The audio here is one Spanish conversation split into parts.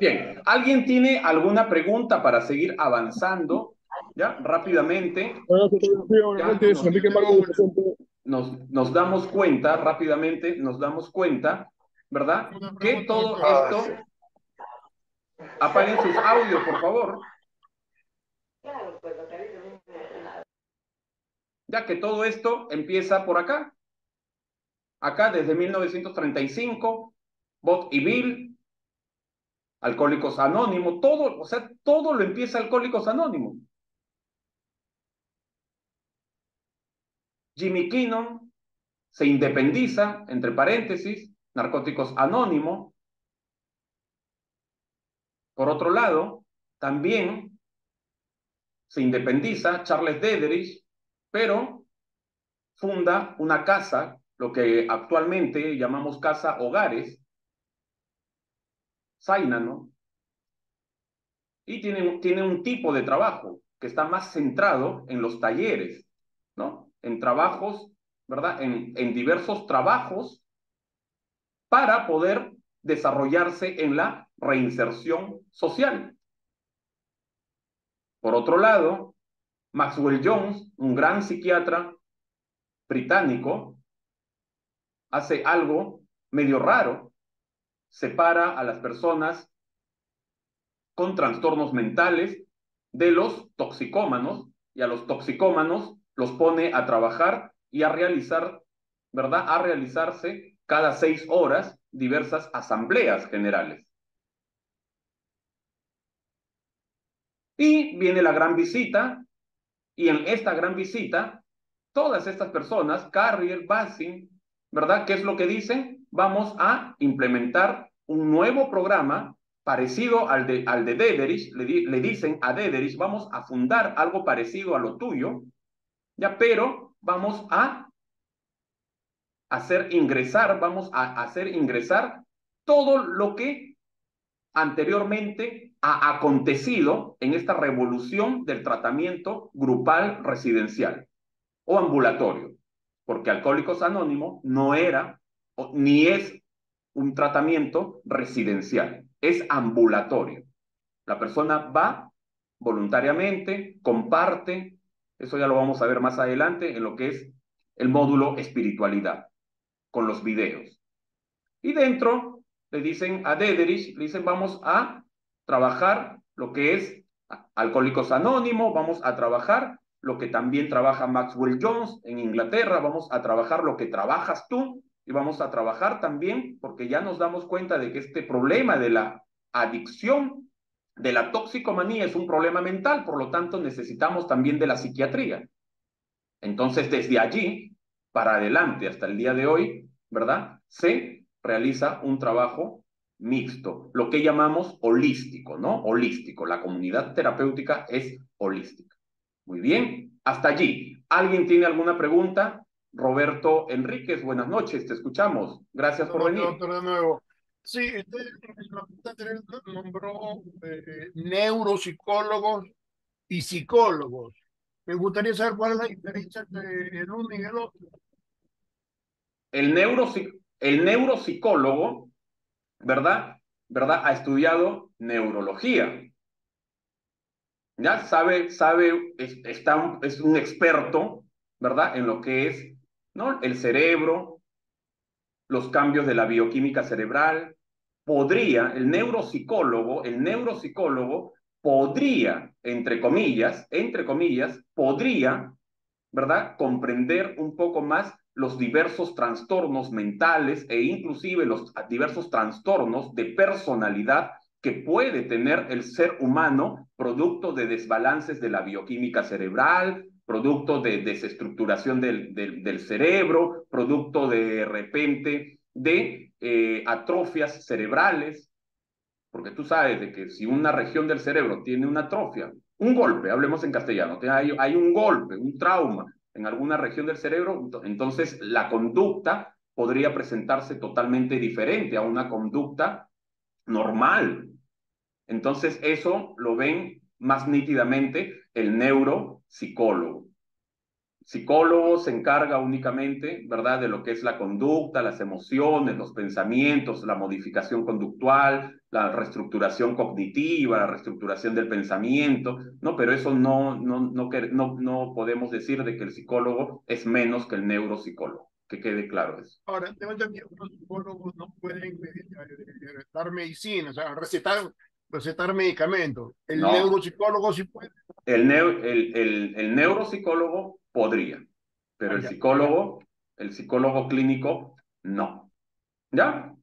Bien, ¿alguien tiene alguna pregunta para seguir avanzando? ¿Ya? Rápidamente. nos, nos damos cuenta, rápidamente, nos damos cuenta, ¿verdad? Que todo esto... Apaguen sus audios, por favor. Ya que todo esto empieza por acá. Acá desde 1935, Bot y Bill, Alcohólicos Anónimos, todo, o sea, todo lo empieza Alcohólicos Anónimos. Jimmy Kinnon se independiza, entre paréntesis, Narcóticos Anónimos. Por otro lado, también se independiza Charles Dedrich, pero funda una casa, lo que actualmente llamamos casa hogares, Zaina, ¿no? Y tiene, tiene un tipo de trabajo que está más centrado en los talleres, ¿no? En trabajos, ¿verdad? En, en diversos trabajos para poder desarrollarse en la reinserción social. Por otro lado, Maxwell Jones, un gran psiquiatra británico, hace algo medio raro separa a las personas con trastornos mentales de los toxicómanos y a los toxicómanos los pone a trabajar y a realizar, ¿verdad? A realizarse cada seis horas diversas asambleas generales. Y viene la gran visita, y en esta gran visita, todas estas personas, Carrier, Bassing, ¿verdad? ¿Qué es lo que dicen? Vamos a implementar un nuevo programa parecido al de, al de Dederich, le, le dicen a Dederich, vamos a fundar algo parecido a lo tuyo, ya, pero vamos a hacer ingresar, vamos a hacer ingresar todo lo que anteriormente ha acontecido en esta revolución del tratamiento grupal residencial o ambulatorio, porque Alcohólicos Anónimos no era ni es un tratamiento residencial, es ambulatorio. La persona va voluntariamente, comparte, eso ya lo vamos a ver más adelante en lo que es el módulo espiritualidad, con los videos. Y dentro le dicen a Dederich, le dicen vamos a trabajar lo que es Alcohólicos Anónimos, vamos a trabajar lo que también trabaja Maxwell Jones en Inglaterra, vamos a trabajar lo que trabajas tú y vamos a trabajar también porque ya nos damos cuenta de que este problema de la adicción, de la toxicomanía es un problema mental, por lo tanto necesitamos también de la psiquiatría. Entonces, desde allí para adelante hasta el día de hoy, ¿verdad? Se realiza un trabajo mixto, lo que llamamos holístico, ¿no? Holístico. La comunidad terapéutica es holística. Muy bien, hasta allí. ¿Alguien tiene alguna pregunta? Roberto Enríquez, buenas noches, te escuchamos. Gracias por venir. Doctor, de nuevo. Sí, usted nombró eh, neuropsicólogos y psicólogos. Me gustaría saber cuál es la diferencia entre el uno y el otro. El, el neuropsicólogo, ¿verdad? ¿verdad? Ha estudiado neurología. Ya sabe, sabe, está, es un experto, ¿verdad? En lo que es ¿no? El cerebro, los cambios de la bioquímica cerebral. Podría, el neuropsicólogo, el neuropsicólogo podría, entre comillas, entre comillas, podría, ¿verdad?, comprender un poco más los diversos trastornos mentales e inclusive los diversos trastornos de personalidad que puede tener el ser humano producto de desbalances de la bioquímica cerebral, producto de desestructuración del, del, cerebro, producto de repente de eh, atrofias cerebrales, porque tú sabes de que si una región del cerebro tiene una atrofia, un golpe, hablemos en castellano, hay, hay un golpe, un trauma en alguna región del cerebro, entonces la conducta podría presentarse totalmente diferente a una conducta normal. Entonces eso lo ven más nítidamente el neuropsicólogo. psicólogo se encarga únicamente, ¿verdad?, de lo que es la conducta, las emociones, los pensamientos, la modificación conductual, la reestructuración cognitiva, la reestructuración del pensamiento, ¿no? Pero eso no, no, no, no, no podemos decir de que el psicólogo es menos que el neuropsicólogo, que quede claro eso. Ahora, tengo entendido que los psicólogos no pueden dar medicina, o sea, recetar, recetar medicamentos. El neuropsicólogo sí puede. El, el, el, el neuropsicólogo podría, pero el psicólogo, el psicólogo clínico, no. ¿Ya?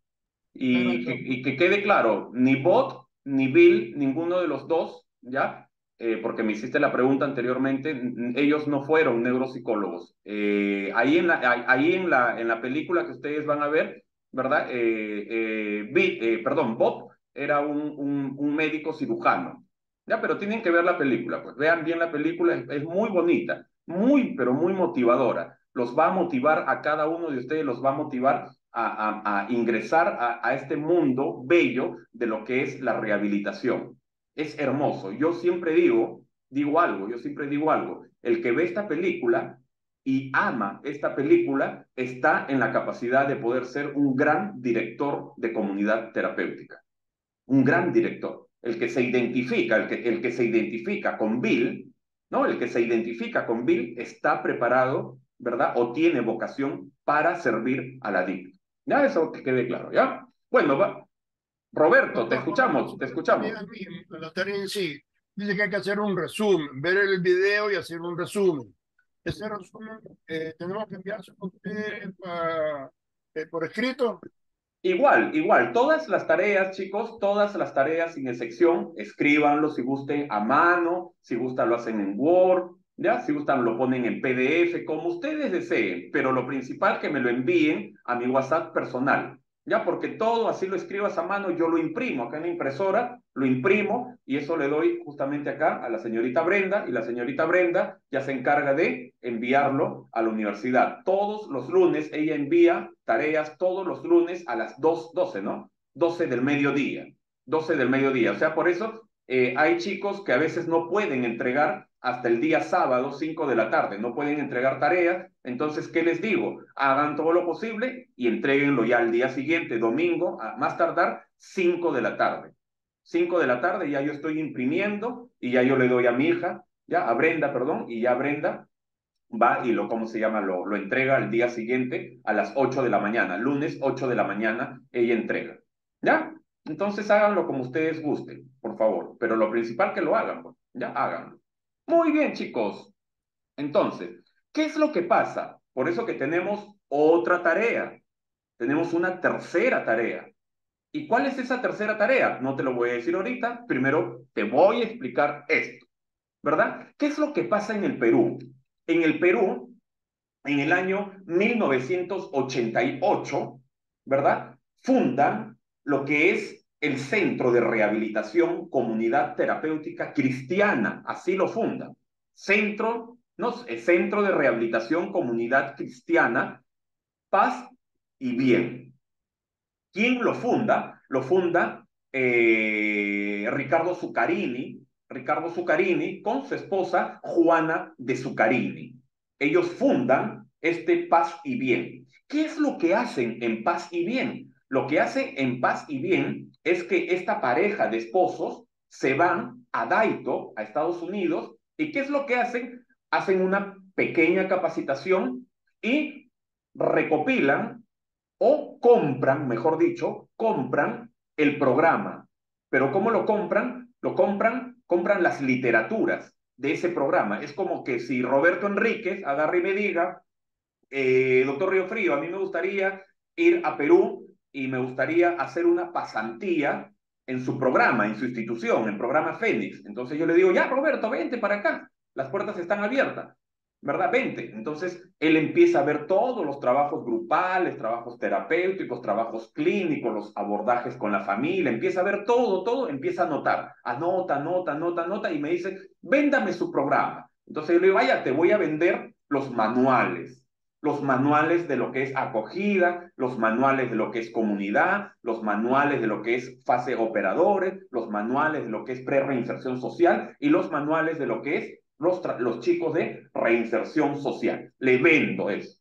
Y, que, y que quede claro, ni Bot ni Bill, ninguno de los dos, ¿ya? Eh, porque me hiciste la pregunta anteriormente, ellos no fueron neuropsicólogos. Eh, ahí en, la, ahí en, la, en la película que ustedes van a ver, ¿verdad? Eh, Bill, perdón, Bob era un, un, médico cirujano. Ya, pero tienen que ver la película, pues vean bien la película, es muy bonita muy, pero muy motivadora. Los va a motivar a cada uno de ustedes, los va a motivar a, a, ingresar a, a este mundo bello de lo que es la rehabilitación. Es hermoso. Yo siempre digo, digo algo, yo siempre digo algo. El que ve esta película y ama esta película está en la capacidad de poder ser un gran director de comunidad terapéutica. Un gran director. El que se identifica, el que, el que se identifica con Bill, ¿no? El que se identifica con Bill está preparado, ¿verdad? O tiene vocación para servir a la DIP. Ya eso que quede claro, ¿ya? Bueno, va. Roberto, te escuchamos, te escuchamos. La tarea en sí dice que hay que hacer un resumen, ver el video y hacer un resumen. Ese resumen eh, tenemos que enviarse eh, por escrito. Igual, igual, todas las tareas, chicos, todas las tareas sin excepción, escríbanlo si gusten a mano, si gustan lo hacen en Word, ¿ya? Si gustan lo ponen en PDF, como ustedes deseen, pero lo principal que me lo envíen a mi WhatsApp personal, ¿ya? Porque todo así lo escribas a mano, yo lo imprimo acá en la impresora, lo imprimo y eso le doy justamente acá a la señorita Brenda y la señorita Brenda ya se encarga de enviarlo a la universidad. Todos los lunes ella envía tareas todos los lunes a las 2.12, ¿no? 12 del mediodía, 12 del mediodía. O sea, por eso eh, hay chicos que a veces no pueden entregar hasta el día sábado, 5 de la tarde, no pueden entregar tareas. Entonces, ¿qué les digo? Hagan todo lo posible y entreguenlo ya al día siguiente, domingo, a más tardar 5 de la tarde. 5 de la tarde ya yo estoy imprimiendo y ya yo le doy a mi hija, ya a Brenda, perdón, y ya Brenda va y lo, ¿cómo se llama? Lo, lo entrega al día siguiente a las 8 de la mañana, lunes 8 de la mañana, ella entrega. ¿Ya? Entonces háganlo como ustedes gusten, por favor, pero lo principal que lo hagan, pues, ya háganlo. Muy bien, chicos. Entonces, ¿qué es lo que pasa? Por eso que tenemos otra tarea. Tenemos una tercera tarea. ¿Y cuál es esa tercera tarea? No te lo voy a decir ahorita. Primero te voy a explicar esto. ¿Verdad? ¿Qué es lo que pasa en el Perú? En el Perú, en el año 1988, ¿verdad? Fundan lo que es el Centro de Rehabilitación Comunidad Terapéutica Cristiana, así lo funda. Centro, no, Centro de Rehabilitación Comunidad Cristiana, Paz y Bien. ¿Quién lo funda? Lo funda eh, Ricardo Zuccarini, Ricardo Zuccarini con su esposa Juana de Zuccarini. Ellos fundan este Paz y Bien. ¿Qué es lo que hacen en Paz y Bien? Lo que hace en Paz y Bien es que esta pareja de esposos se van a Daito, a Estados Unidos, y ¿qué es lo que hacen? Hacen una pequeña capacitación y recopilan o compran, mejor dicho, compran el programa. Pero ¿cómo lo compran? Lo compran, compran las literaturas de ese programa. Es como que si Roberto Enríquez agarre y me diga, eh, doctor Río Frío, a mí me gustaría ir a Perú y me gustaría hacer una pasantía en su programa, en su institución, en programa Fénix. Entonces yo le digo, ya Roberto, vente para acá, las puertas están abiertas, ¿verdad? Vente. Entonces él empieza a ver todos los trabajos grupales, trabajos terapéuticos, trabajos clínicos, los abordajes con la familia, empieza a ver todo, todo, empieza a anotar, anota, anota, anota, anota y me dice, véndame su programa. Entonces yo le digo, vaya, te voy a vender los manuales, los manuales de lo que es acogida, los manuales de lo que es comunidad, los manuales de lo que es fase operadores, los manuales de lo que es pre-reinserción social y los manuales de lo que es los, chicos de reinserción social. Le vendo eso.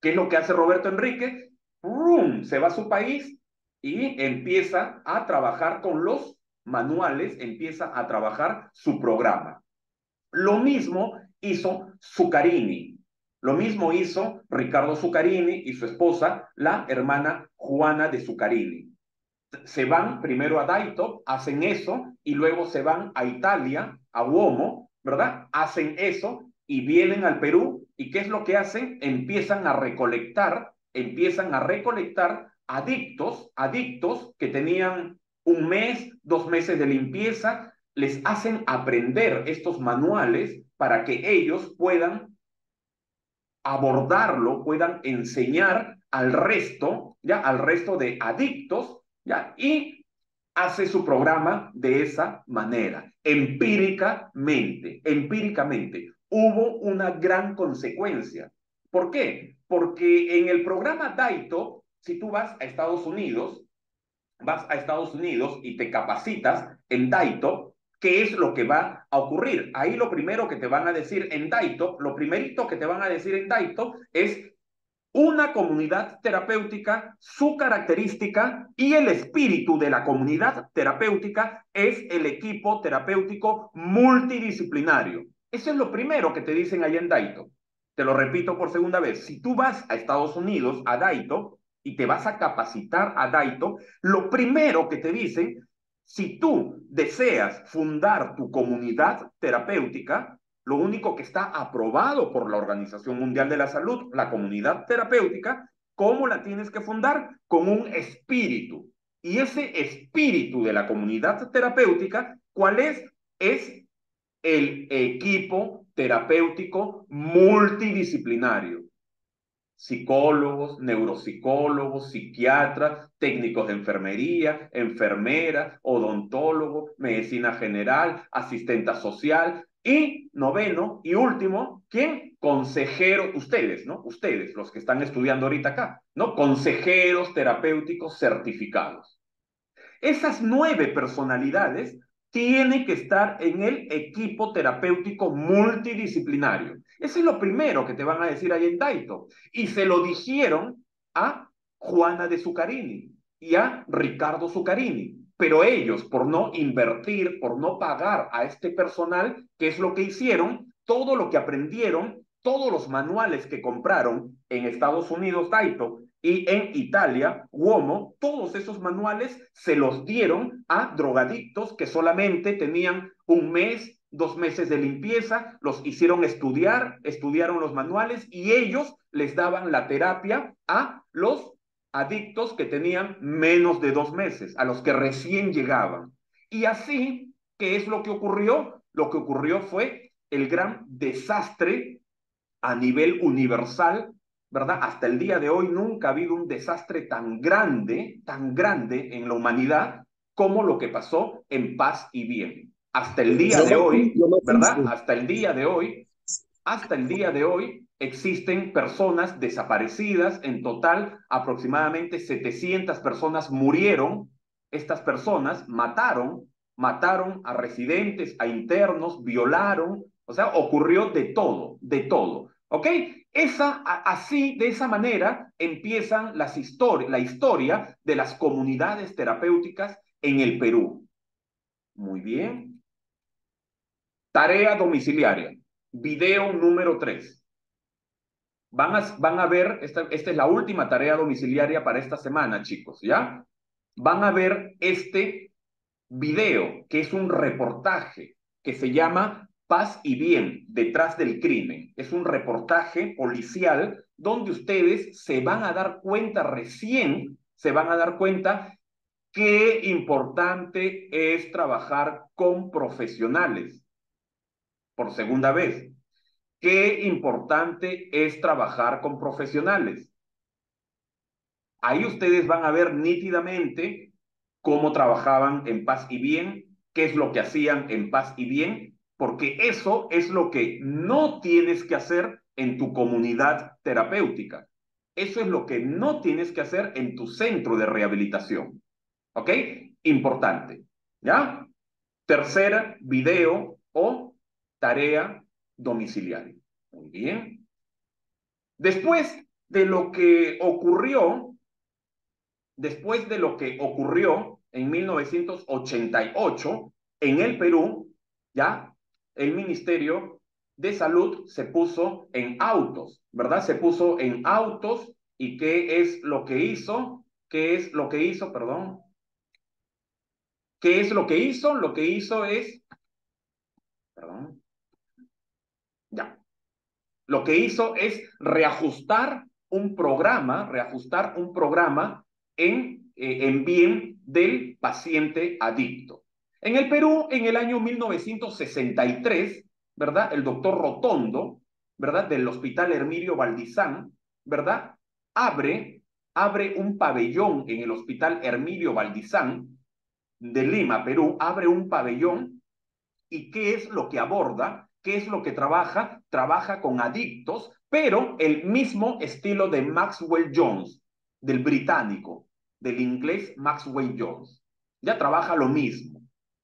¿Qué es lo que hace Roberto Enrique? ¡Rum! Se va a su país y empieza a trabajar con los manuales, empieza a trabajar su programa. Lo mismo hizo Zuccarini, lo mismo hizo Ricardo Zuccarini y su esposa, la hermana Juana de Zuccarini. Se van primero a Daito, hacen eso, y luego se van a Italia, a Uomo, ¿verdad? Hacen eso y vienen al Perú. ¿Y qué es lo que hacen? Empiezan a recolectar, empiezan a recolectar adictos, adictos que tenían un mes, dos meses de limpieza, les hacen aprender estos manuales para que ellos puedan abordarlo, puedan enseñar al resto, ya al resto de adictos, ya y hace su programa de esa manera, empíricamente, empíricamente. Hubo una gran consecuencia. ¿Por qué? Porque en el programa Daito, si tú vas a Estados Unidos, vas a Estados Unidos y te capacitas en Daito, ¿qué es lo que va a ocurrir? Ahí lo primero que te van a decir en Daito, lo primerito que te van a decir en Daito es una comunidad terapéutica, su característica y el espíritu de la comunidad terapéutica es el equipo terapéutico multidisciplinario. Eso es lo primero que te dicen allá en Daito. Te lo repito por segunda vez. Si tú vas a Estados Unidos, a Daito, y te vas a capacitar a Daito, lo primero que te dicen, si tú deseas fundar tu comunidad terapéutica, lo único que está aprobado por la Organización Mundial de la Salud, la comunidad terapéutica, ¿cómo la tienes que fundar? Con un espíritu. Y ese espíritu de la comunidad terapéutica, ¿cuál es? Es el equipo terapéutico multidisciplinario psicólogos, neuropsicólogos, psiquiatras, técnicos de enfermería, enfermeras, odontólogos, medicina general, asistenta social y noveno y último, ¿quién? Consejeros, ustedes, ¿no? Ustedes, los que están estudiando ahorita acá, ¿no? Consejeros terapéuticos certificados. Esas nueve personalidades tiene que estar en el equipo terapéutico multidisciplinario. Eso es lo primero que te van a decir ahí en Taito. Y se lo dijeron a Juana de Zuccarini y a Ricardo Zuccarini. Pero ellos, por no invertir, por no pagar a este personal, ¿qué es lo que hicieron? Todo lo que aprendieron, todos los manuales que compraron en Estados Unidos, Taito, y en Italia, Uomo, todos esos manuales se los dieron a drogadictos que solamente tenían un mes, dos meses de limpieza, los hicieron estudiar, estudiaron los manuales y ellos les daban la terapia a los adictos que tenían menos de dos meses, a los que recién llegaban. Y así, ¿qué es lo que ocurrió? Lo que ocurrió fue el gran desastre a nivel universal ¿verdad? Hasta el día de hoy nunca ha habido un desastre tan grande, tan grande en la humanidad como lo que pasó en paz y bien. Hasta el día de hoy, ¿verdad? Hasta el día de hoy, hasta el día de hoy existen personas desaparecidas. En total, aproximadamente 700 personas murieron. Estas personas mataron, mataron a residentes, a internos, violaron. O sea, ocurrió de todo, de todo. ¿Ok? Esa, así, de esa manera, empiezan las la historia de las comunidades terapéuticas en el Perú. Muy bien. Tarea domiciliaria. Video número 3. Van a, van a ver, esta, esta es la última tarea domiciliaria para esta semana, chicos, ¿ya? Van a ver este video, que es un reportaje que se llama Paz y Bien detrás del crimen. Es un reportaje policial donde ustedes se van a dar cuenta recién, se van a dar cuenta qué importante es trabajar con profesionales. Por segunda vez, qué importante es trabajar con profesionales. Ahí ustedes van a ver nítidamente cómo trabajaban en paz y bien, qué es lo que hacían en paz y bien porque eso es lo que no tienes que hacer en tu comunidad terapéutica. Eso es lo que no tienes que hacer en tu centro de rehabilitación. ¿Ok? Importante. ¿Ya? Tercera, video o tarea domiciliario. Muy bien. Después de lo que ocurrió, después de lo que ocurrió en 1988 en el Perú, ya el Ministerio de Salud se puso en autos, ¿verdad? Se puso en autos y ¿qué es lo que hizo? ¿Qué es lo que hizo? Perdón. ¿Qué es lo que hizo? Lo que hizo es, perdón. Lo que hizo es reajustar un programa, reajustar un programa en, eh, en bien del paciente adicto. En el Perú, en el año 1963, ¿verdad? El doctor Rotondo, ¿verdad? Del Hospital Hermilio Valdizán, ¿verdad? Abre, abre un pabellón en el Hospital Hermilio Valdizán de Lima, Perú, abre un pabellón y ¿qué es lo que aborda? ¿Qué es lo que trabaja? Trabaja con adictos, pero el mismo estilo de Maxwell Jones, del británico, del inglés Maxwell Jones. Ya trabaja lo mismo.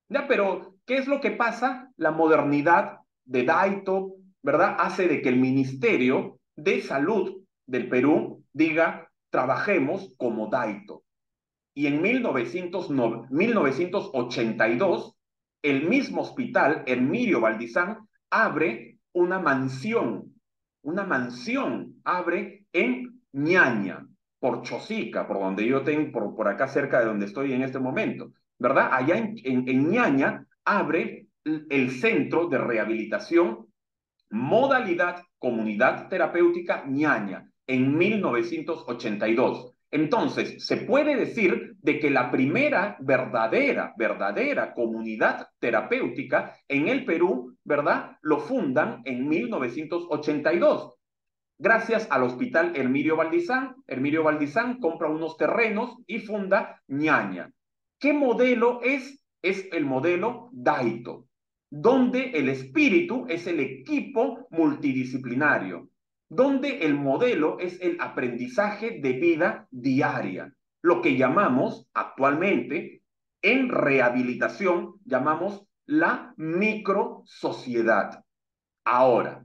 Ya, pero ¿qué es lo que pasa? La modernidad de Daito, ¿verdad? Hace de que el Ministerio de Salud del Perú diga, trabajemos como Daito. Y en 1982, el mismo hospital, Emilio Valdizán, abre una mansión, una mansión, abre en Ñaña, por Chosica, por donde yo tengo, por, por acá cerca de donde estoy en este momento, ¿verdad? Allá en, en, en Ñaña abre el centro de rehabilitación modalidad comunidad terapéutica ñaña en 1982. Entonces, se puede decir de que la primera verdadera, verdadera comunidad terapéutica en el Perú, ¿verdad? Lo fundan en 1982. Gracias al Hospital Hermirio Valdizán, Hermirio Valdizán compra unos terrenos y funda ñaña. ¿Qué modelo es? Es el modelo Daito donde el espíritu es el equipo multidisciplinario, donde el modelo es el aprendizaje de vida diaria, lo que llamamos actualmente en rehabilitación, llamamos la microsociedad. Ahora,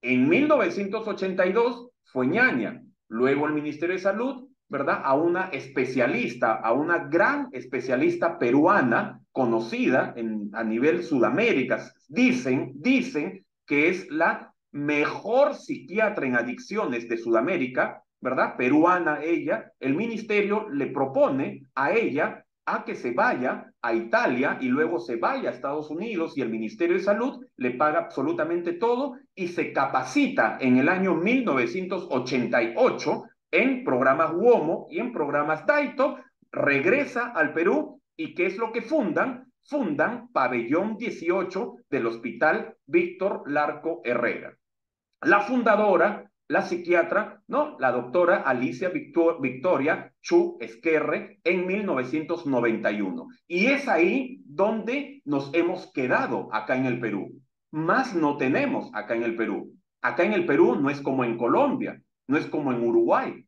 en 1982 fue ñaña, luego el Ministerio de Salud ¿verdad? A una especialista, a una gran especialista peruana conocida en, a nivel Sudamérica. Dicen, dicen que es la mejor psiquiatra en adicciones de Sudamérica, ¿verdad? Peruana ella. El ministerio le propone a ella a que se vaya a Italia y luego se vaya a Estados Unidos y el Ministerio de Salud le paga absolutamente todo y se capacita en el año 1988 en programas WOMO y en programas Daito, regresa al Perú y ¿qué es lo que fundan? Fundan Pabellón 18 del Hospital Víctor Larco Herrera. La fundadora, la psiquiatra, ¿no? La doctora Alicia Victoria Chu Esquerre en 1991. Y es ahí donde nos hemos quedado acá en el Perú. Más no tenemos acá en el Perú. Acá en el Perú no es como en Colombia, no es como en Uruguay,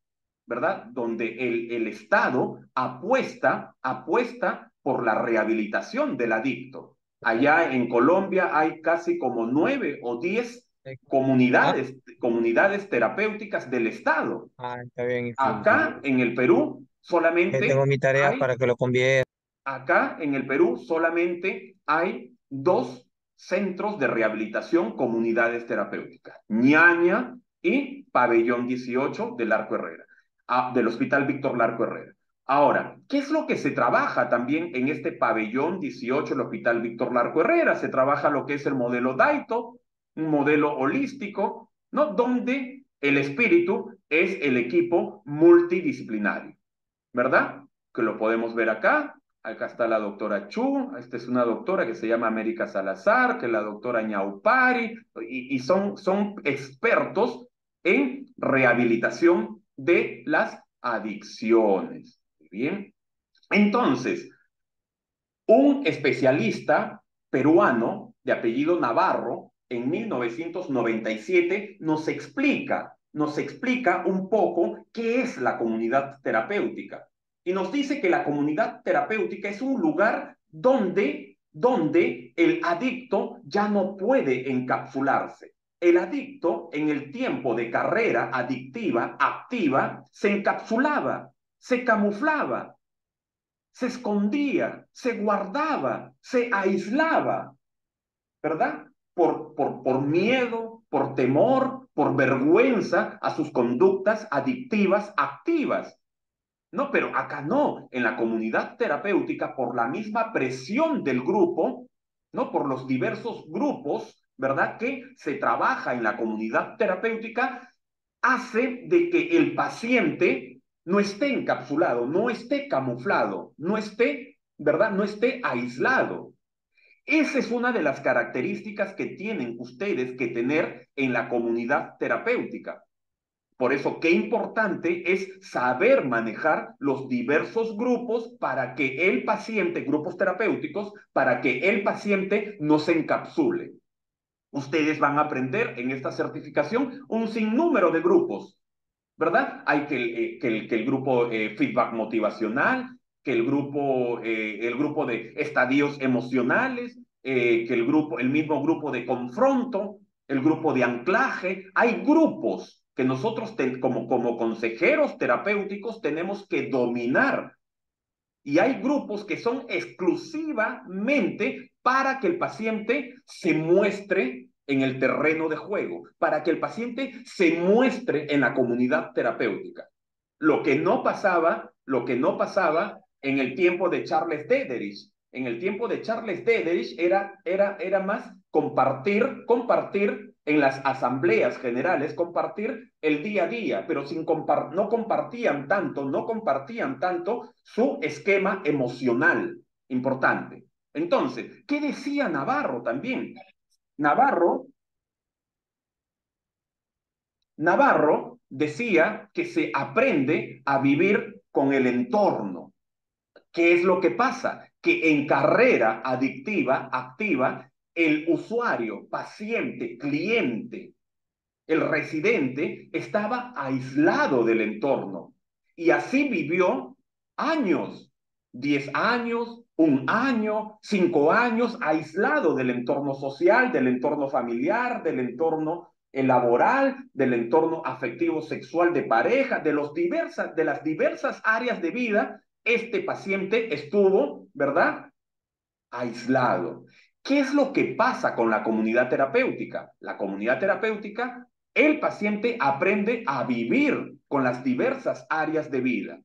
¿verdad? Donde el, el Estado apuesta, apuesta por la rehabilitación del adicto. Allá en Colombia hay casi como nueve o diez comunidades, comunidades terapéuticas del Estado. Ah, está bien. Acá en el Perú solamente... tengo mi tarea para que lo convierta. Acá en el Perú solamente hay dos centros de rehabilitación comunidades terapéuticas, Ñaña y Pabellón 18 del Arco Herrera del Hospital Víctor Larco Herrera. Ahora, ¿qué es lo que se trabaja también en este pabellón 18 del Hospital Víctor Larco Herrera? Se trabaja lo que es el modelo Daito, un modelo holístico, ¿no? Donde el espíritu es el equipo multidisciplinario, ¿verdad? Que lo podemos ver acá. Acá está la doctora Chu, esta es una doctora que se llama América Salazar, que es la doctora Ñaupari, y, y son, son expertos en rehabilitación de las adicciones. Bien. Entonces, un especialista peruano de apellido Navarro en 1997 nos explica, nos explica un poco qué es la comunidad terapéutica. Y nos dice que la comunidad terapéutica es un lugar donde, donde el adicto ya no puede encapsularse. El adicto en el tiempo de carrera adictiva, activa, se encapsulaba, se camuflaba, se escondía, se guardaba, se aislaba, ¿verdad? Por, por, por miedo, por temor, por vergüenza a sus conductas adictivas activas. No, pero acá no, en la comunidad terapéutica, por la misma presión del grupo, ¿no? Por los diversos grupos, ¿verdad? Que se trabaja en la comunidad terapéutica, hace de que el paciente no esté encapsulado, no esté camuflado, no esté, ¿verdad? No esté aislado. Esa es una de las características que tienen ustedes que tener en la comunidad terapéutica. Por eso, qué importante es saber manejar los diversos grupos para que el paciente, grupos terapéuticos, para que el paciente no se encapsule. Ustedes van a aprender en esta certificación un sinnúmero de grupos, ¿verdad? Hay que, eh, que, el, grupo eh, feedback motivacional, que el grupo, eh, el grupo de estadios emocionales, que el grupo, el mismo grupo de confronto, el grupo de anclaje. Hay grupos que nosotros como, como consejeros terapéuticos tenemos que dominar. Y hay grupos que son exclusivamente para que el paciente se muestre en el terreno de juego, para que el paciente se muestre en la comunidad terapéutica. Lo que no pasaba, lo que no pasaba en el tiempo de Charles Dederich. En el tiempo de Charles Dederich era, era, era más compartir, compartir en las asambleas generales compartir el día a día, pero sin no compartían tanto, no compartían tanto su esquema emocional importante. Entonces, ¿qué decía Navarro también? Navarro, Navarro decía que se aprende a vivir con el entorno. ¿Qué es lo que pasa? Que en carrera adictiva, activa, el usuario, paciente, cliente, el residente estaba aislado del entorno y así vivió años, diez años, un año, cinco años, aislado del entorno social, del entorno familiar, del entorno laboral, del entorno afectivo sexual de pareja, de, los diversas, de las diversas áreas de vida, este paciente estuvo, ¿verdad? Aislado. ¿Qué es lo que pasa con la comunidad terapéutica? La comunidad terapéutica, el paciente aprende a vivir con las diversas áreas de vida,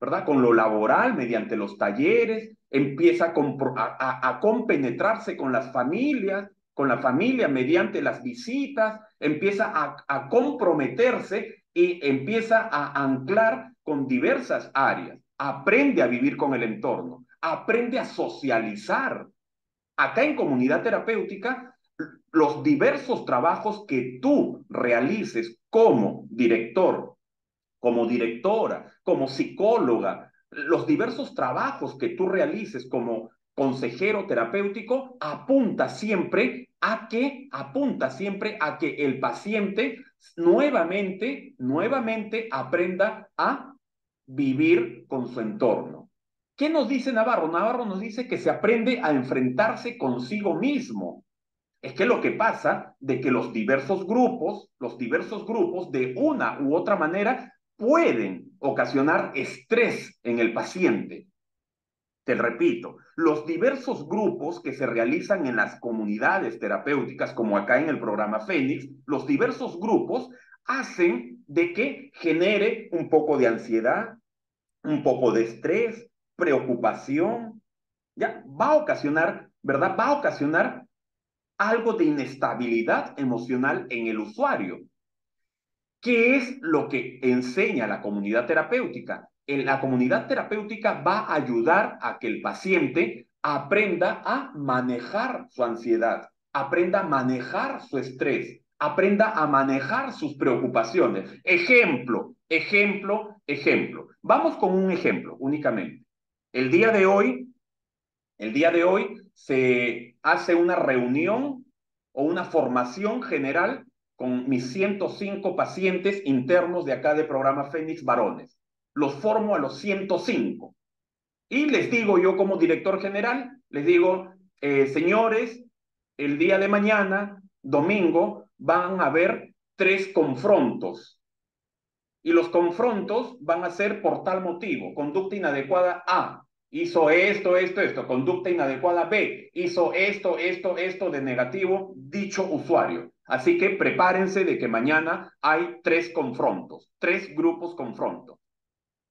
¿verdad? Con lo laboral, mediante los talleres, empieza a, compenetrarse con las familias, con la familia mediante las visitas, empieza a comprometerse y empieza a anclar con diversas áreas. Aprende a vivir con el entorno, aprende a socializar, acá en comunidad terapéutica, los diversos trabajos que tú realices como director, como directora, como psicóloga, los diversos trabajos que tú realices como consejero terapéutico apunta siempre a que apunta siempre a que el paciente nuevamente nuevamente aprenda a vivir con su entorno. ¿Qué nos dice Navarro? Navarro nos dice que se aprende a enfrentarse consigo mismo. Es que lo que pasa de que los diversos grupos, los diversos grupos de una u otra manera pueden ocasionar estrés en el paciente. Te repito, los diversos grupos que se realizan en las comunidades terapéuticas, como acá en el programa Fénix, los diversos grupos hacen de que genere un poco de ansiedad, un poco de estrés, preocupación, ya va a ocasionar, ¿verdad? Va a ocasionar algo de inestabilidad emocional en el usuario. ¿Qué es lo que enseña la comunidad terapéutica? En la comunidad terapéutica va a ayudar a que el paciente aprenda a manejar su ansiedad, aprenda a manejar su estrés, aprenda a manejar sus preocupaciones. Ejemplo, ejemplo, ejemplo. Vamos con un ejemplo únicamente. El día de hoy, el día de hoy se hace una reunión o una formación general con mis 105 pacientes internos de acá del programa Fénix Varones. Los formo a los 105. Y les digo yo como director general, les digo, eh, señores, el día de mañana, domingo, van a haber tres confrontos. Y los confrontos van a ser por tal motivo, conducta inadecuada A, hizo esto, esto, esto, conducta inadecuada B, hizo esto, esto, esto de negativo dicho usuario. Así que prepárense de que mañana hay tres confrontos, tres grupos confrontos.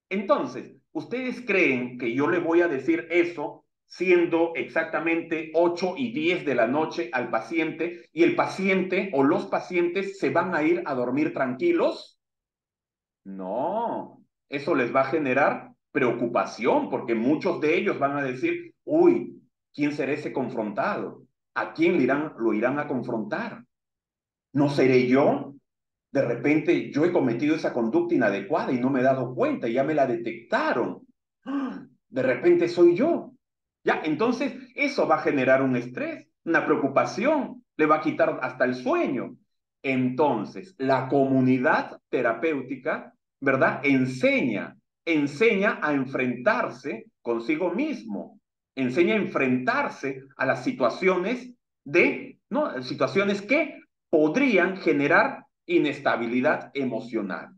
Entonces, ¿ustedes creen que yo le voy a decir eso siendo exactamente 8 y 10 de la noche al paciente y el paciente o los pacientes se van a ir a dormir tranquilos? No, eso les va a generar preocupación porque muchos de ellos van a decir, uy, ¿quién será ese confrontado? ¿A quién irán, lo irán a confrontar? ¿No seré yo? De repente yo he cometido esa conducta inadecuada y no me he dado cuenta, ya me la detectaron. De repente soy yo. Entonces eso va a generar un estrés, una preocupación, le va a quitar hasta el sueño. Entonces, la comunidad terapéutica, ¿verdad? Enseña, enseña a enfrentarse consigo mismo, enseña a enfrentarse a las situaciones de, ¿no? Situaciones que podrían generar inestabilidad emocional.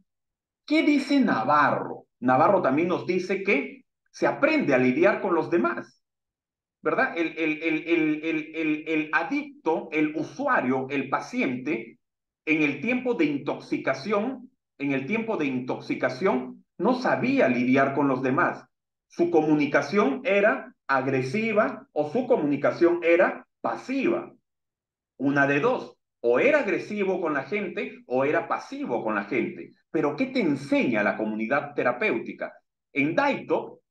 ¿Qué dice Navarro? Navarro también nos dice que se aprende a lidiar con los demás. ¿Verdad? El, el, el, el, adicto, el usuario, el paciente, en el tiempo de intoxicación, en el tiempo de intoxicación, no sabía lidiar con los demás. Su comunicación era agresiva o su comunicación era pasiva. Una de dos, o era agresivo con la gente o era pasivo con la gente. Pero ¿qué te enseña la comunidad terapéutica? En Daito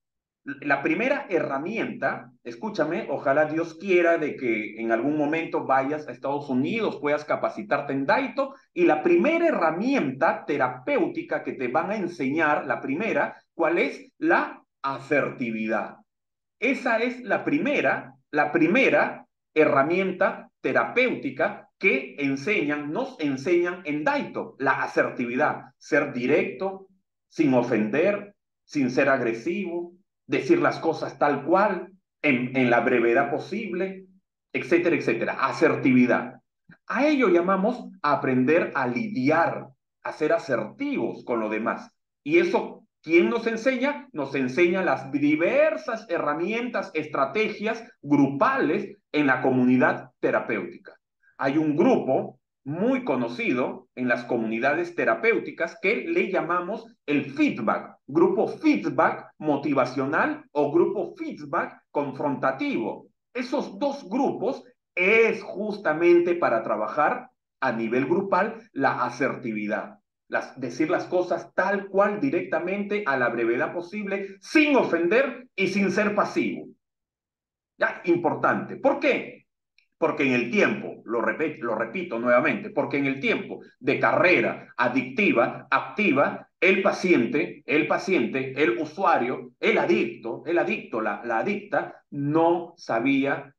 la primera herramienta, escúchame, ojalá Dios quiera de que en algún momento vayas a Estados Unidos, puedas capacitarte en Daito, y la primera herramienta terapéutica que te van a enseñar, la primera, ¿cuál es? La asertividad. Esa es la primera, la primera herramienta terapéutica que enseñan, nos enseñan en Daito, la asertividad, ser directo, sin ofender, sin ser agresivo, decir las cosas tal cual, en, la brevedad posible, etcétera, etcétera. Asertividad. A ello llamamos aprender a lidiar, a ser asertivos con lo demás. Y eso, ¿quién nos enseña? Nos enseña las diversas herramientas, estrategias grupales en la comunidad terapéutica. Hay un grupo muy conocido en las comunidades terapéuticas que le llamamos el feedback, grupo feedback motivacional o grupo feedback confrontativo. Esos dos grupos es justamente para trabajar a nivel grupal la asertividad, las, decir las cosas tal cual directamente a la brevedad posible, sin ofender y sin ser pasivo. Ya, importante. ¿Por qué? Porque en el tiempo, lo, repito, lo repito nuevamente, porque en el tiempo de carrera adictiva, activa, el paciente, el paciente, el usuario, el adicto, el adicto, la, la adicta, no sabía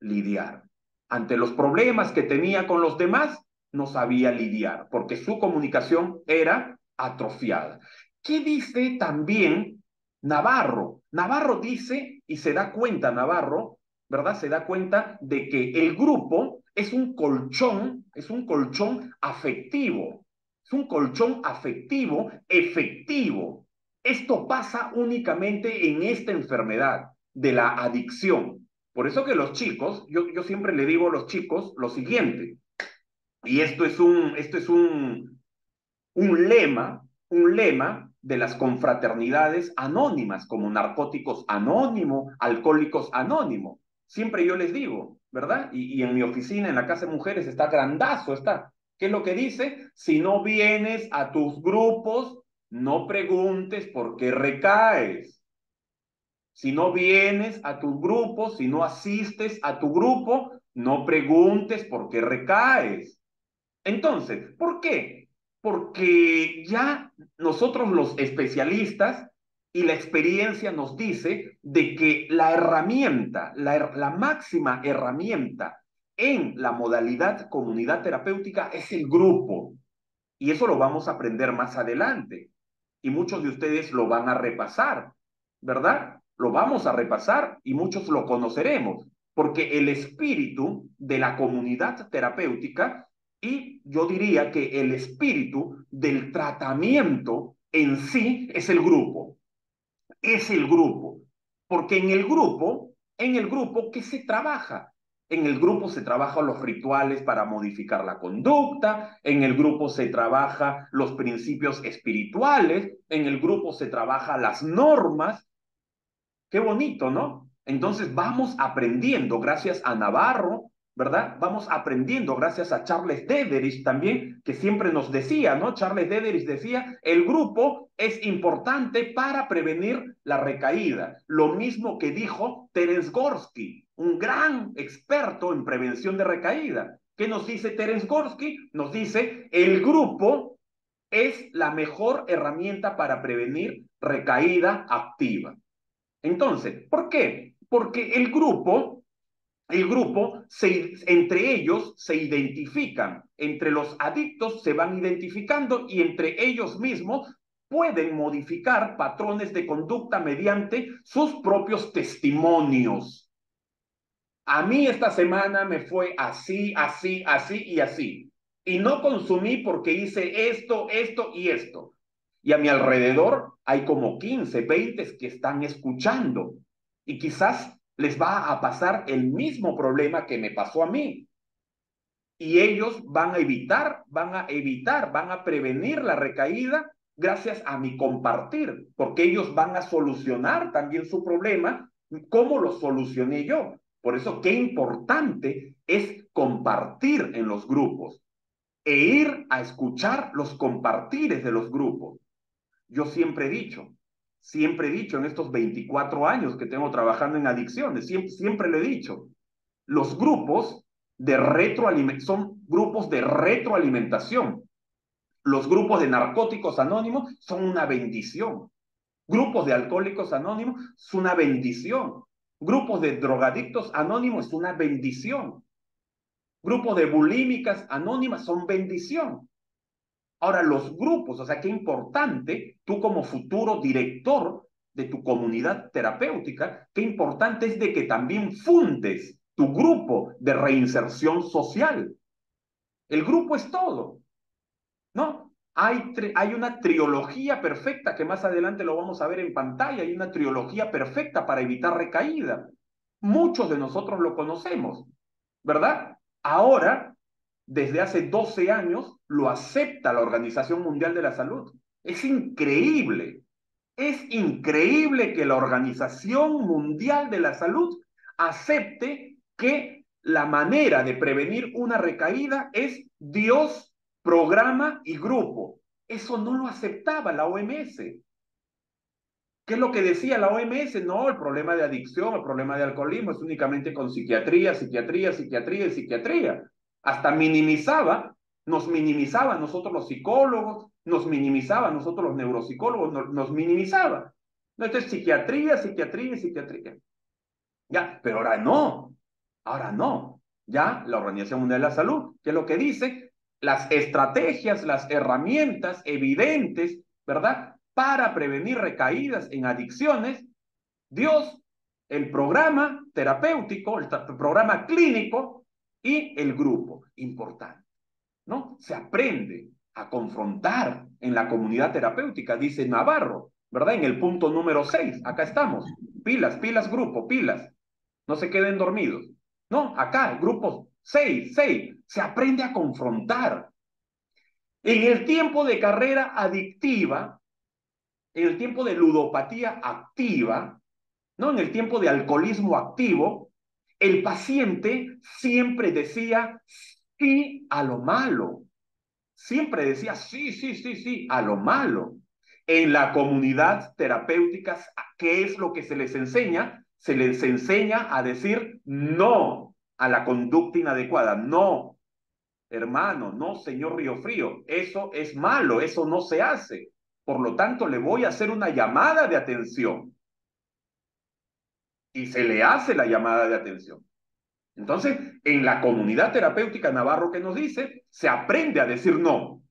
lidiar. Ante los problemas que tenía con los demás, no sabía lidiar, porque su comunicación era atrofiada. ¿Qué dice también Navarro? Navarro dice, y se da cuenta Navarro, ¿verdad? Se da cuenta de que el grupo es un colchón, es un colchón afectivo, es un colchón afectivo efectivo. Esto pasa únicamente en esta enfermedad de la adicción. Por eso que los chicos, yo, yo siempre le digo a los chicos lo siguiente, y esto es un, esto es un, un lema, un lema de las confraternidades anónimas, como narcóticos anónimo, alcohólicos anónimo. Siempre yo les digo, ¿verdad? Y, en mi oficina, en la Casa de Mujeres, está grandazo, está. ¿Qué es lo que dice? Si no vienes a tus grupos, no preguntes por qué recaes. Si no vienes a tus grupos, si no asistes a tu grupo, no preguntes por qué recaes. Entonces, ¿por qué? Porque ya nosotros los especialistas y la experiencia nos dice de que la herramienta, la, máxima herramienta en la modalidad comunidad terapéutica es el grupo. Y eso lo vamos a aprender más adelante. Y muchos de ustedes lo van a repasar, ¿verdad? Lo vamos a repasar y muchos lo conoceremos. Porque el espíritu de la comunidad terapéutica y yo diría que el espíritu del tratamiento en sí es el grupo. Es el grupo. Porque en el grupo, en el grupo, ¿qué se trabaja? En el grupo se trabajan los rituales para modificar la conducta, en el grupo se trabaja los principios espirituales, en el grupo se trabaja las normas. Qué bonito, ¿no? Entonces vamos aprendiendo, gracias a Navarro, ¿verdad? Vamos aprendiendo gracias a Charles Dederich también, que siempre nos decía, ¿no? Charles Dederich decía, el grupo es importante para prevenir la recaída. Lo mismo que dijo Terence Gorsky, un gran experto en prevención de recaída. ¿Qué nos dice Terence Gorsky? Nos dice, el grupo es la mejor herramienta para prevenir recaída activa. Entonces, ¿por qué? Porque el grupo, el grupo, entre ellos se identifican, entre los adictos se van identificando y entre ellos mismos pueden modificar patrones de conducta mediante sus propios testimonios. A mí esta semana me fue así, así, así y así. Y no consumí porque hice esto, esto y esto. Y a mi alrededor hay como 15, 20 que están escuchando. Y quizás les va a pasar el mismo problema que me pasó a mí. Y ellos van a evitar, van a evitar, van a prevenir la recaída gracias a mi compartir, porque ellos van a solucionar también su problema, como lo solucioné yo. Por eso, qué importante es compartir en los grupos e ir a escuchar los compartires de los grupos. Yo siempre he dicho, siempre he dicho en estos 24 años que tengo trabajando en adicciones, siempre, siempre lo he dicho, los grupos de retroalimentación son grupos de retroalimentación. Los grupos de narcóticos anónimos son una bendición. Grupos de alcohólicos anónimos son una bendición. Grupos de drogadictos anónimos es una bendición. Grupos de bulímicas anónimas son bendición. Ahora, los grupos, o sea, qué importante, tú como futuro director de tu comunidad terapéutica, qué importante es de que también fundes tu grupo de reinserción social. El grupo es todo, ¿no? Hay, una trilogía perfecta que más adelante lo vamos a ver en pantalla. Hay una trilogía perfecta para evitar recaída. Muchos de nosotros lo conocemos, ¿verdad? Ahora, desde hace 12 años, lo acepta la Organización Mundial de la Salud. Es increíble. Es increíble que la Organización Mundial de la Salud acepte que la manera de prevenir una recaída es Dios programa y grupo. Eso no lo aceptaba la OMS. ¿Qué es lo que decía la OMS? No, el problema de adicción, el problema de alcoholismo es únicamente con psiquiatría, psiquiatría, psiquiatría y psiquiatría. Hasta minimizaba, nos minimizaba nosotros los psicólogos, nos minimizaba nosotros los neuropsicólogos, nos, nos minimizaba. Esto es psiquiatría, psiquiatría psiquiatría. Ya, pero ahora no, ahora no. Ya la Organización Mundial de la Salud, ¿qué es lo que dice? las estrategias, las herramientas evidentes, ¿verdad? Para prevenir recaídas en adicciones, Dios, el programa terapéutico, el programa clínico y el grupo, importante, ¿no? Se aprende a confrontar en la comunidad terapéutica, dice Navarro, ¿verdad? En el punto número 6, acá estamos, pilas, pilas, grupo, pilas, no se queden dormidos. No, acá, grupos Seis, seis. Se aprende a confrontar. En el tiempo de carrera adictiva, en el tiempo de ludopatía activa, ¿no? En el tiempo de alcoholismo activo, el paciente siempre decía sí a lo malo. Siempre decía sí, sí, sí, sí, a lo malo. En la comunidad terapéutica, ¿qué es lo que se les enseña? Se les enseña a decir no a la conducta inadecuada. No, hermano, no, señor Río Frío, eso es malo, eso no se hace. Por lo tanto, le voy a hacer una llamada de atención. Y se le hace la llamada de atención. Entonces, en la comunidad terapéutica Navarro que nos dice, se aprende a decir no,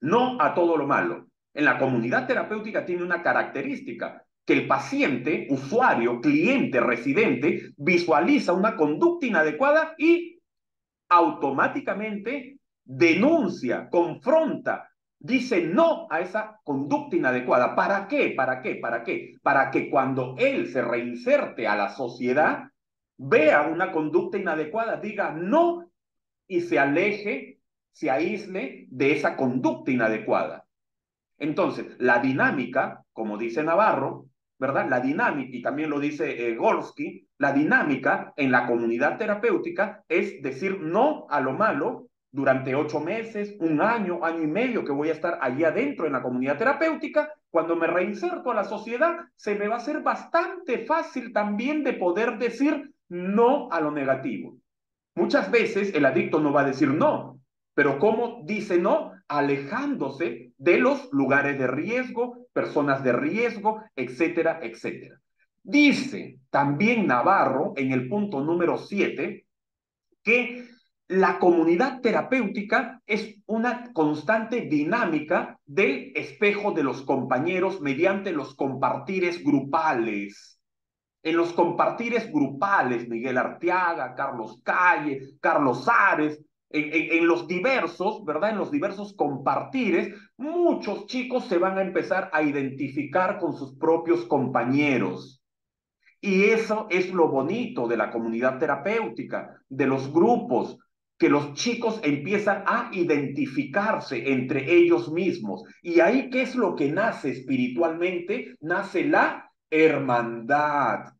no a todo lo malo. En la comunidad terapéutica tiene una característica, que el paciente, usuario, cliente, residente, visualiza una conducta inadecuada y automáticamente denuncia, confronta, dice no a esa conducta inadecuada. ¿Para qué? ¿Para qué? ¿Para qué? Para que cuando él se reinserte a la sociedad, vea una conducta inadecuada, diga no y se aleje, se aísle de esa conducta inadecuada. Entonces, la dinámica, como dice Navarro, ¿verdad? La dinámica, y también lo dice eh, la dinámica en la comunidad terapéutica es decir no a lo malo durante ocho meses, un año, año y medio que voy a estar allí adentro en la comunidad terapéutica. Cuando me reinserto a la sociedad, se me va a hacer bastante fácil también de poder decir no a lo negativo. Muchas veces el adicto no va a decir no, pero ¿cómo dice no? Alejándose de los lugares de riesgo, personas de riesgo, etcétera, etcétera. Dice también Navarro en el punto número 7 que la comunidad terapéutica es una constante dinámica del espejo de los compañeros mediante los compartires grupales. En los compartires grupales, Miguel Arteaga, Carlos Calle, Carlos Ares, en, los diversos, ¿verdad? En los diversos compartires, muchos chicos se van a empezar a identificar con sus propios compañeros. Y eso es lo bonito de la comunidad terapéutica, de los grupos, que los chicos empiezan a identificarse entre ellos mismos. Y ahí, ¿qué es lo que nace espiritualmente? Nace la hermandad.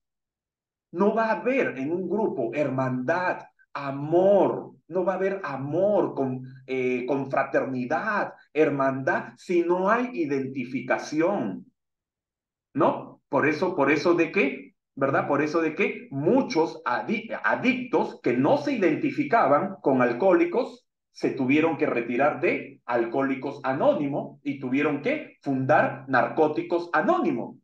No va a haber en un grupo hermandad, amor, no va a haber amor con, eh, con fraternidad, hermandad, si no hay identificación. ¿No? Por eso, por eso de qué? ¿Verdad? Por eso de que muchos adictos que no se identificaban con alcohólicos se tuvieron que retirar de Alcohólicos Anónimo y tuvieron que fundar Narcóticos Anónimo.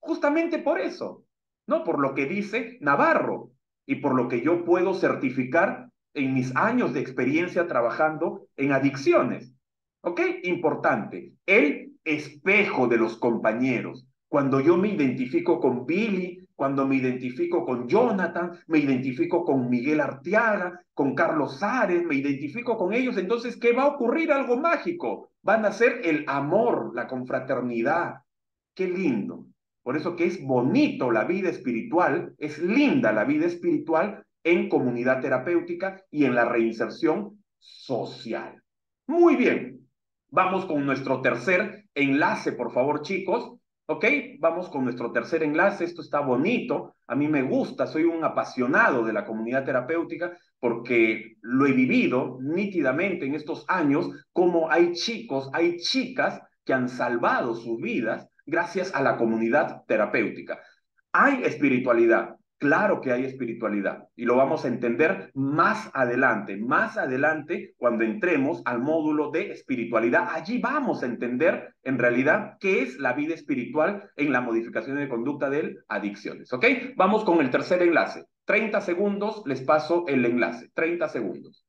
Justamente por eso, ¿no? Por lo que dice Navarro y por lo que yo puedo certificar en mis años de experiencia trabajando en adicciones. ¿Ok? Importante. El espejo de los compañeros. Cuando yo me identifico con Billy, cuando me identifico con Jonathan, me identifico con Miguel Arteaga, con Carlos Ares, me identifico con ellos, entonces, ¿qué va a ocurrir? Algo mágico. Van a ser el amor, la confraternidad. Qué lindo. Por eso que es bonito la vida espiritual, es linda la vida espiritual en comunidad terapéutica y en la reinserción social. Muy bien, vamos con nuestro tercer enlace, por favor, chicos. ¿Ok? Vamos con nuestro tercer enlace. Esto está bonito. A mí me gusta. Soy un apasionado de la comunidad terapéutica porque lo he vivido nítidamente en estos años, como hay chicos, hay chicas que han salvado sus vidas gracias a la comunidad terapéutica. Hay espiritualidad, Claro que hay espiritualidad y lo vamos a entender más adelante, más adelante cuando entremos al módulo de espiritualidad. Allí vamos a entender en realidad qué es la vida espiritual en la modificación de conducta de adicciones. ¿Ok? Vamos con el tercer enlace. 30 segundos, les paso el enlace. 30 segundos.